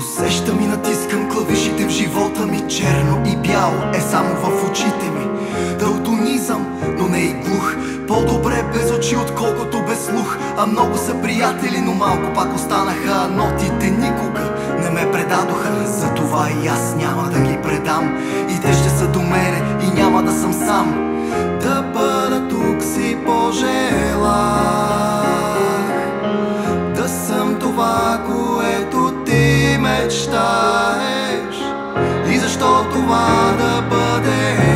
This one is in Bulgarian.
клавеща ми натискам клавишите в живота ми. Черно и бяло е само в очите ми. Далтонизъм, но не и глух. По-добре без очи, отколкото без слух. А много са приятели, но малко пак останаха Нотите никога не ме предадоха Затова и аз няма да ги предам. И те ще са до мене и няма да съм сам защо това да бъде.